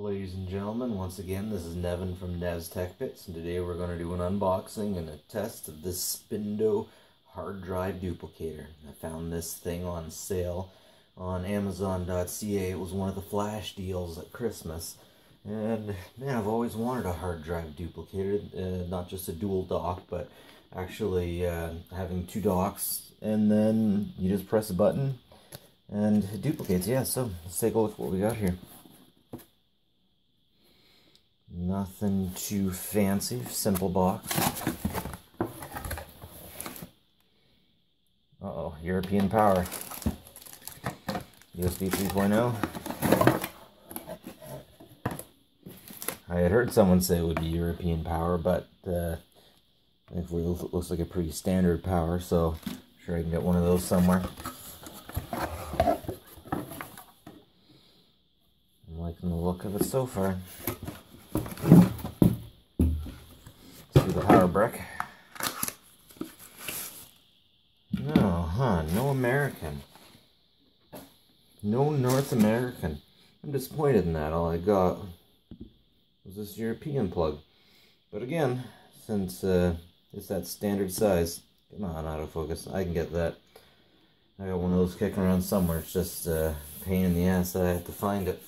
Ladies and gentlemen, once again, this is Nevan from Nev's Tech Bits, and today we're going to do an unboxing and a test of this Spindo hard drive duplicator. I found this thing on sale on Amazon.ca. It was one of the flash deals at Christmas. And man, I've always wanted a hard drive duplicator, uh, not just a dual dock, but actually uh, having two docks, and then you just press a button and it duplicates. Yeah, so let's take a look at what we got here. Nothing too fancy, simple box. Uh-oh, European power. USB 3.0. I had heard someone say it would be European power, but uh, it looks like a pretty standard power, so I'm sure I can get one of those somewhere. I'm liking the look of it so far. Brick. No, huh, no American. No North American. I'm disappointed in that. All I got was this European plug. But again, since uh, it's that standard size, come on, autofocus, I can get that. I got one of those kicking around somewhere. It's just a pain in the ass that I have to find it.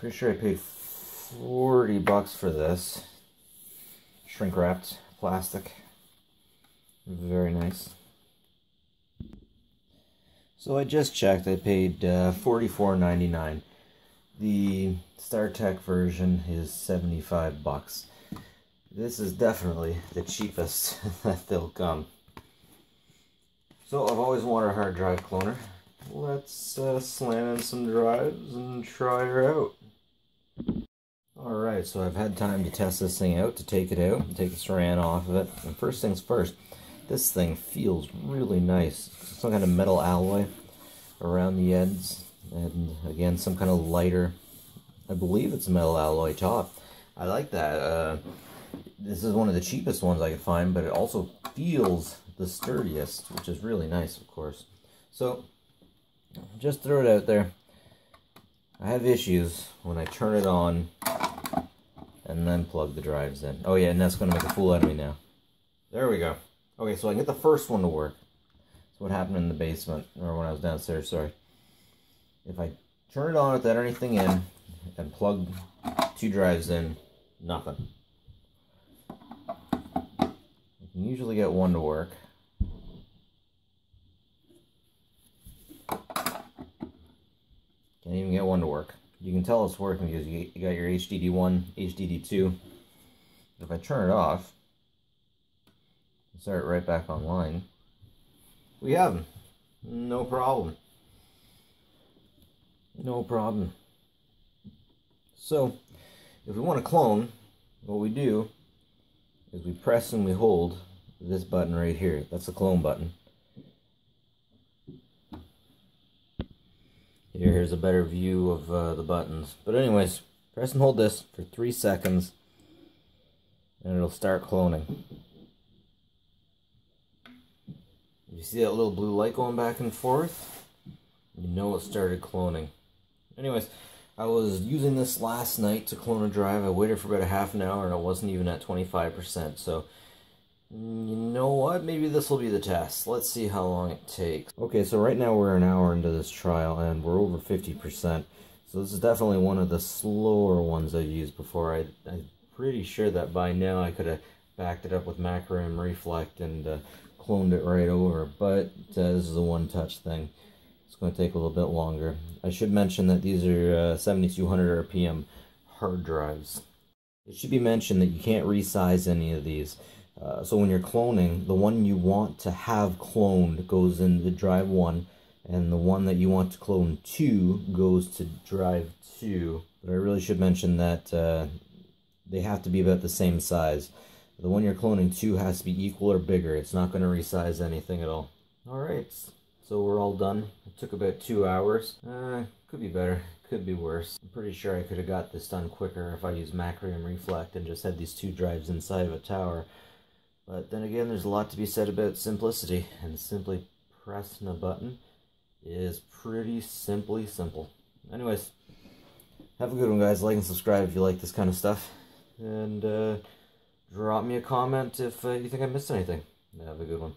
Pretty sure I paid 40 bucks for this. Shrink wrapped plastic. Very nice. So I just checked. I paid uh, $44.99. The StarTech version is 75 bucks. This is definitely the cheapest that they'll come. So I've always wanted a hard drive cloner. Let's uh, slam in some drives and try her out. Alright, so I've had time to test this thing out, to take it out, take the saran off of it. And first things first, this thing feels really nice. Some kind of metal alloy around the ends. And again, some kind of lighter, I believe it's a metal alloy top. I like that. Uh, this is one of the cheapest ones I could find, but it also feels the sturdiest, which is really nice, of course. So, just throw it out there. I have issues when I turn it on and then plug the drives in. Oh yeah, and that's going to make a fool out of me now. There we go. Okay, so I get the first one to work. That's what happened in the basement, or when I was downstairs, sorry. If I turn it on without anything in, and plug two drives in, nothing. I can usually get one to work. Can't even get one to work. You can tell it's working because you got your HDD1, HDD2. If I turn it off, start right back online, we have them. No problem. No problem. So, if we want to clone, what we do is we press and we hold this button right here. That's the clone button. Here, here's a better view of uh, the buttons. But anyways, press and hold this for three seconds and it'll start cloning. You see that little blue light going back and forth? You know it started cloning. Anyways, I was using this last night to clone a drive. I waited for about a half an hour and it wasn't even at 25%. So, mm, you what? Maybe this will be the test. Let's see how long it takes. Okay, so right now we're an hour into this trial and we're over 50%. So this is definitely one of the slower ones I've used before. I, I'm pretty sure that by now I could have backed it up with Macrium Reflect and uh, cloned it right over, but uh, this is a one-touch thing. It's going to take a little bit longer. I should mention that these are uh, 7200 RPM hard drives. It should be mentioned that you can't resize any of these. Uh, so when you're cloning, the one you want to have cloned goes in the drive 1, and the one that you want to clone 2 goes to drive 2. But I really should mention that uh, they have to be about the same size. The one you're cloning to has to be equal or bigger. It's not going to resize anything at all. Alright, so we're all done. It took about two hours. Uh, could be better, could be worse. I'm pretty sure I could have got this done quicker if I used Macrium Reflect and just had these two drives inside of a tower. But then again, there's a lot to be said about simplicity, and simply pressing a button is pretty simply simple. Anyways, have a good one, guys. Like and subscribe if you like this kind of stuff. And uh, drop me a comment if uh, you think I missed anything. Have a good one.